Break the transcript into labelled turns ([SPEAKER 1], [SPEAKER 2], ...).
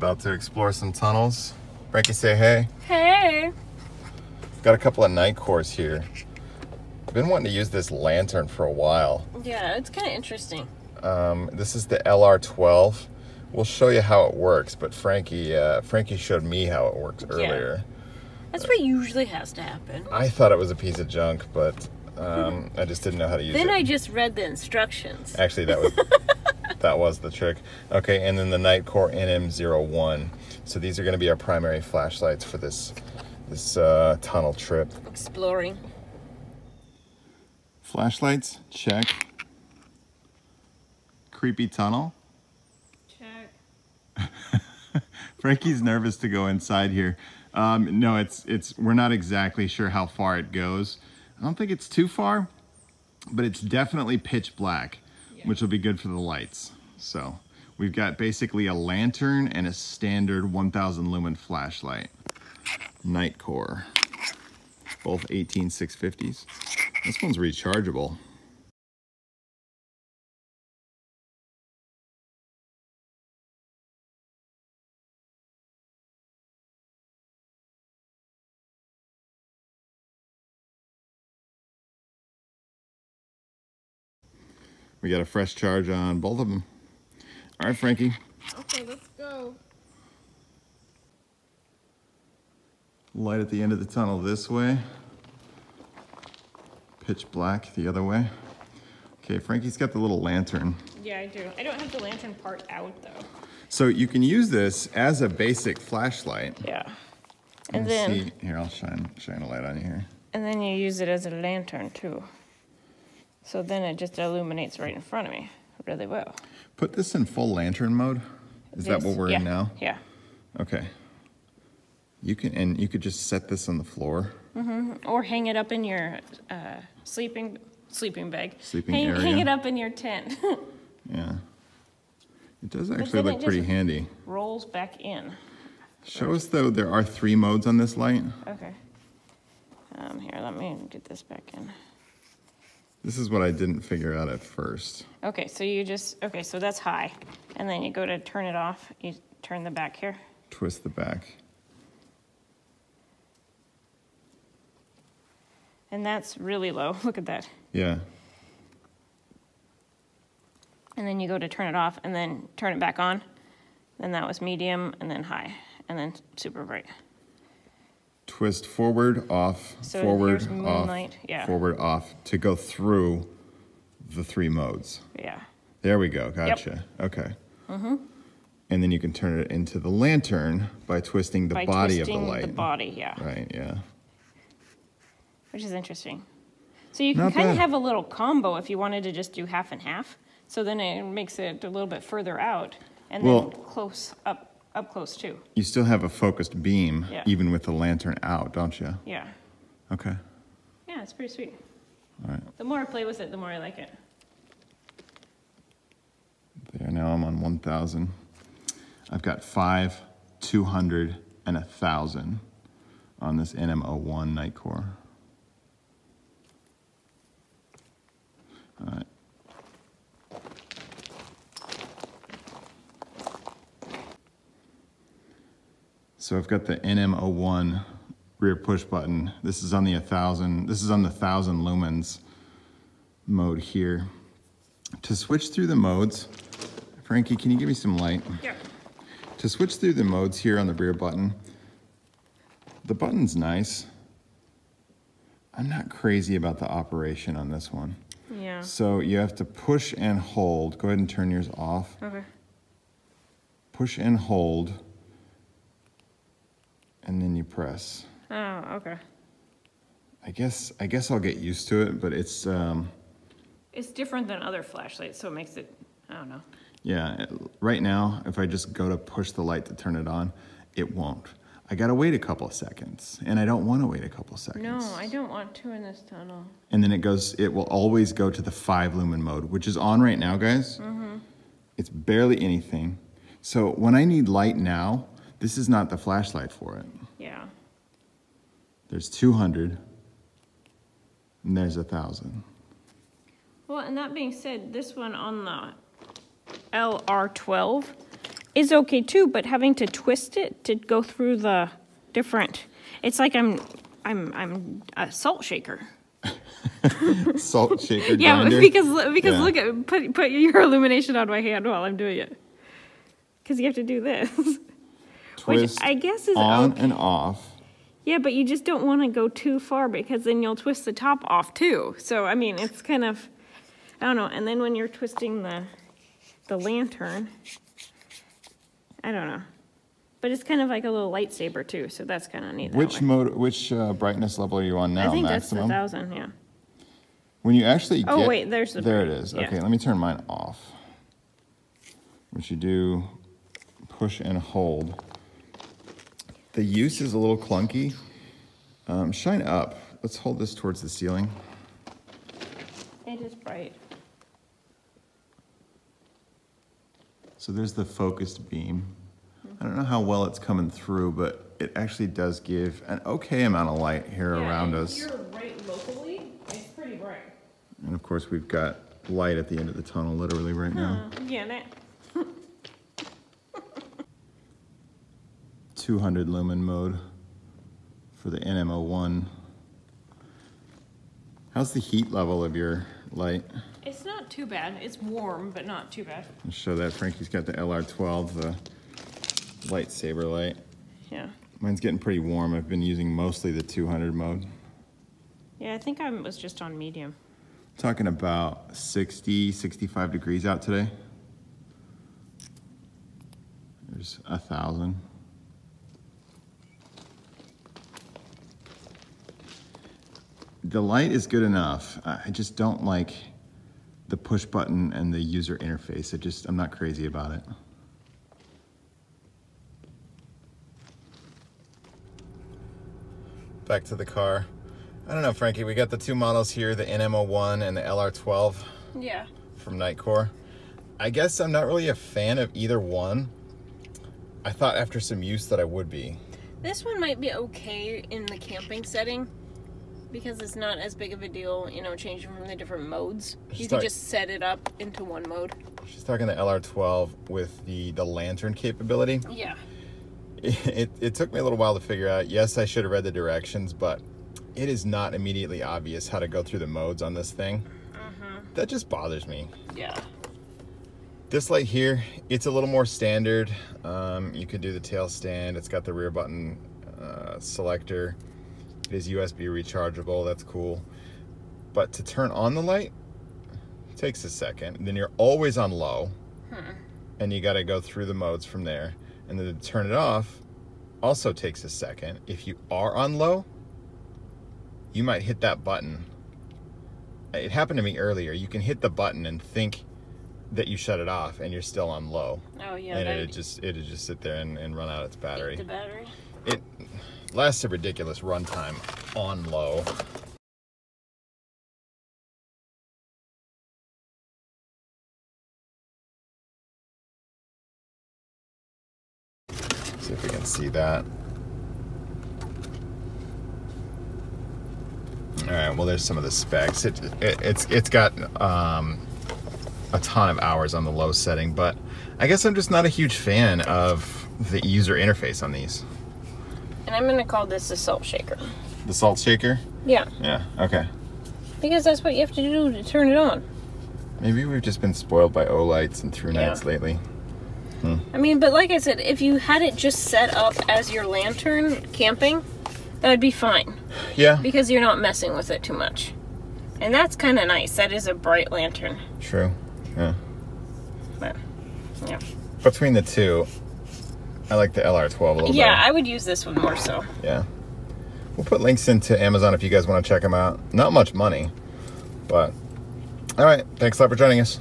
[SPEAKER 1] About to explore some tunnels. Frankie, say hey.
[SPEAKER 2] Hey.
[SPEAKER 1] Got a couple of Nitecores here. Been wanting to use this lantern for a while.
[SPEAKER 2] Yeah, it's kind of interesting.
[SPEAKER 1] Um, this is the LR12. We'll show you how it works, but Frankie, uh, Frankie showed me how it works earlier.
[SPEAKER 2] That's what usually has to happen.
[SPEAKER 1] I thought it was a piece of junk, but um, I just didn't know how to use
[SPEAKER 2] Then
[SPEAKER 1] it.
[SPEAKER 2] Then I just read the instructions.
[SPEAKER 1] Actually, that was that was the trick. Okay, and then the Nitecore NM01. So these are going to be our primary flashlights for this this uh, tunnel trip.
[SPEAKER 2] Exploring.
[SPEAKER 1] Flashlights, check. Creepy tunnel.
[SPEAKER 2] Check.
[SPEAKER 1] Frankie's nervous to go inside here. Um, no, it's it's we're not exactly sure how far it goes. I don't think it's too far, but it's definitely pitch black,
[SPEAKER 2] Yeah.
[SPEAKER 1] Which will be good for the lights. So we've got basically a lantern and a standard 1000 lumen flashlight. Nitecore. Both 18650s. This one's rechargeable. We got a fresh charge on both of them. All right, Frankie.
[SPEAKER 2] Okay, let's go.
[SPEAKER 1] Light at the end of the tunnel this way. Pitch black the other way. Okay, Frankie's got the little lantern.
[SPEAKER 2] Yeah, I do. I don't have the lantern part out though.
[SPEAKER 1] So you can use this as a basic flashlight.
[SPEAKER 2] Yeah. And
[SPEAKER 1] Let's
[SPEAKER 2] then
[SPEAKER 1] see. Here, I'll shine shine a light on you here.
[SPEAKER 2] and then you use it as a lantern too. So then it just illuminates right in front of me really well.
[SPEAKER 1] Put this in full lantern mode. Is that what we're
[SPEAKER 2] yeah,
[SPEAKER 1] in now?
[SPEAKER 2] Yeah.
[SPEAKER 1] Okay. You can and you could just set this on the floor. Mm-hmm.
[SPEAKER 2] Or hang it up in your uh, sleeping sleeping bag.
[SPEAKER 1] Sleeping
[SPEAKER 2] hang,
[SPEAKER 1] area.
[SPEAKER 2] Hang it up in your tent.
[SPEAKER 1] Yeah. It does actually look pretty handy.
[SPEAKER 2] Rolls back in.
[SPEAKER 1] Show us though there are three modes on this light.
[SPEAKER 2] Okay. Um, here, let me get this back in.
[SPEAKER 1] This is what I didn't figure out at first.
[SPEAKER 2] Okay, so you just, okay, so that's high. And then you go to turn it off, you turn the back here.
[SPEAKER 1] Twist the back.
[SPEAKER 2] And that's really low. Look at that.
[SPEAKER 1] Yeah.
[SPEAKER 2] And then you go to turn it off and then turn it back on. Then that was medium and then high and then super bright.
[SPEAKER 1] Twist forward, off,
[SPEAKER 2] So
[SPEAKER 1] forward, off,
[SPEAKER 2] yeah.
[SPEAKER 1] forward, off to go through the three modes.
[SPEAKER 2] Yeah.
[SPEAKER 1] There we go. Gotcha. Okay.
[SPEAKER 2] Mm-hmm.
[SPEAKER 1] And then you can turn it into the lantern by twisting the
[SPEAKER 2] By
[SPEAKER 1] body of the light.
[SPEAKER 2] the body, yeah.
[SPEAKER 1] Right. Yeah.
[SPEAKER 2] Which is interesting. So you can kind of have a little combo if you wanted to just do half and half. So then it makes it a little bit further out and
[SPEAKER 1] Well-
[SPEAKER 2] then close up up close too.
[SPEAKER 1] You still have a focused beam
[SPEAKER 2] Yeah.
[SPEAKER 1] even with the lantern out, don't you?
[SPEAKER 2] Yeah.
[SPEAKER 1] Okay.
[SPEAKER 2] Yeah, it's pretty sweet.
[SPEAKER 1] All right.
[SPEAKER 2] The more I play with it, the more I like it.
[SPEAKER 1] There now I'm on 1,000. I've got five, 200, and a 1,000 on this NM01 Nitecore. All right. So I've got the NM01 rear push button. This is on the 1,000, this is on the 1,000 lumens mode here. To switch through the modes, Frankie, can you give me some light?
[SPEAKER 2] Yeah.
[SPEAKER 1] To switch through the modes here on the rear button, the button's nice. I'm not crazy about the operation on this one.
[SPEAKER 2] Yeah.
[SPEAKER 1] So you have to push and hold. Go ahead and turn yours off.
[SPEAKER 2] Okay.
[SPEAKER 1] Push and hold. And then you press.
[SPEAKER 2] Oh, okay.
[SPEAKER 1] I guess I guess I'll get used to it, but it's um
[SPEAKER 2] It's different than other flashlights, so it makes it, I don't know.
[SPEAKER 1] yeah, right now if I just go to push the light to turn it on, it won't. I got to wait a couple of seconds, and I don't want to wait a couple of seconds.
[SPEAKER 2] No, I don't want to in this tunnel.
[SPEAKER 1] and then it goes it will always go to the five lumen mode which is on right now guys Mm-hmm. it's barely anything so when i need light now this is not the flashlight for it
[SPEAKER 2] Yeah.
[SPEAKER 1] there's 200 and there's a thousand
[SPEAKER 2] Well, and that being said, this one on the LR12 is okay too, but having to twist it to go through the different, it's like I'm, I'm, I'm a salt shaker.
[SPEAKER 1] Salt shaker
[SPEAKER 2] Yeah,
[SPEAKER 1] grinder.
[SPEAKER 2] because because
[SPEAKER 1] Yeah.
[SPEAKER 2] look at put put your illumination on my hand while I'm doing it. Because you have to do this.
[SPEAKER 1] Twist
[SPEAKER 2] I guess is
[SPEAKER 1] on
[SPEAKER 2] okay.
[SPEAKER 1] and off.
[SPEAKER 2] Yeah, but you just don't want to go too far because then you'll twist the top off too. So I mean, it's kind of I don't know. And then when you're twisting the the lantern, I don't know. But it's kind of like a little lightsaber too, so that's kind of neat.
[SPEAKER 1] Which mode? Which uh, brightness level are you on now?
[SPEAKER 2] I think
[SPEAKER 1] Maximum.
[SPEAKER 2] that's the thousand. Yeah.
[SPEAKER 1] When you actually
[SPEAKER 2] Oh,
[SPEAKER 1] get,
[SPEAKER 2] wait, there's the
[SPEAKER 1] there it
[SPEAKER 2] bright- yeah.
[SPEAKER 1] Okay, let me turn mine off. What you do, push and hold. The use is a little clunky. Um, shine up. Let's hold this towards the ceiling.
[SPEAKER 2] It is bright.
[SPEAKER 1] So there's the focused beam. I don't know how well it's coming through, but it actually does give an okay amount of light here around us.
[SPEAKER 2] Here right locally, it's pretty bright.
[SPEAKER 1] And of course, we've got light at the end of the tunnel literally right now.
[SPEAKER 2] Yeah,
[SPEAKER 1] 200 lumen mode for the NM01. How's the heat level of your light?
[SPEAKER 2] It's not too bad. It's warm, but not too bad.
[SPEAKER 1] I'll show that. Frankie's got the LR12, the lightsaber light.
[SPEAKER 2] Yeah.
[SPEAKER 1] Mine's getting pretty warm. I've been using mostly the 200 mode.
[SPEAKER 2] Yeah, I think I was just on medium.
[SPEAKER 1] Talking about 60, 65 degrees out today. There's a thousand. The light is good enough. I I just don't like the push button and the user interface. I just, I'm not crazy about it. Back to the car. I don't know, Frankie. We got the two models here, the NM01 and the LR12
[SPEAKER 2] Yeah.
[SPEAKER 1] from Nitecore. I guess I'm not really a fan of either one. I thought after some use that I would be.
[SPEAKER 2] This one might be okay in the camping setting because it's not as big of a deal, you know, changing from the different modes. You
[SPEAKER 1] Just
[SPEAKER 2] can just set it up into one mode.
[SPEAKER 1] She's talking the LR12 with the the lantern capability.
[SPEAKER 2] Yeah.
[SPEAKER 1] It, it took me a little while to figure out. Yes, I should have read the directions, but it is not immediately obvious how to go through the modes on this thing. That just bothers me.
[SPEAKER 2] Yeah.
[SPEAKER 1] This light here, it's a little more standard. Um, you could do the tail stand. It's got the rear button uh, selector. It is USB rechargeable. That's cool. But to turn on the light takes a second. And then you're always on low, hmm. and you got to go through the modes from there. And then to turn it off also takes a second. If you are on low, you might hit that button. It happened to me earlier. You can hit the button and think that you shut it off and you're still on low.
[SPEAKER 2] Oh yeah.
[SPEAKER 1] and it'd just it'd just sit there and, and run out its battery.
[SPEAKER 2] the battery.
[SPEAKER 1] Lasts a ridiculous runtime on low. See if we can see that. All right. Well, there's some of the specs. It, it it's it's got um, a ton of hours on the low setting, but I guess I'm just not a huge fan of the user interface on these.
[SPEAKER 2] And I'm gonna call this a salt shaker.
[SPEAKER 1] The salt shaker.
[SPEAKER 2] Yeah.
[SPEAKER 1] Yeah. Okay.
[SPEAKER 2] Because that's what you have to do to turn it on.
[SPEAKER 1] Maybe we've just been spoiled by Olights and through
[SPEAKER 2] Yeah.
[SPEAKER 1] nights lately. Hmm.
[SPEAKER 2] I mean, but like I said, if you had it just set up as your lantern camping, that would be fine
[SPEAKER 1] Yeah.
[SPEAKER 2] because you're not messing with it too much. And that's kind of nice. That is a bright lantern.
[SPEAKER 1] True. Yeah.
[SPEAKER 2] But, yeah.
[SPEAKER 1] Between the two, I like the LR12 a little bit.
[SPEAKER 2] Yeah,
[SPEAKER 1] better.
[SPEAKER 2] I would use this one more so.
[SPEAKER 1] Yeah. We'll put links into Amazon if you guys want to check them out. Not much money, but all right. Thanks a lot for joining us.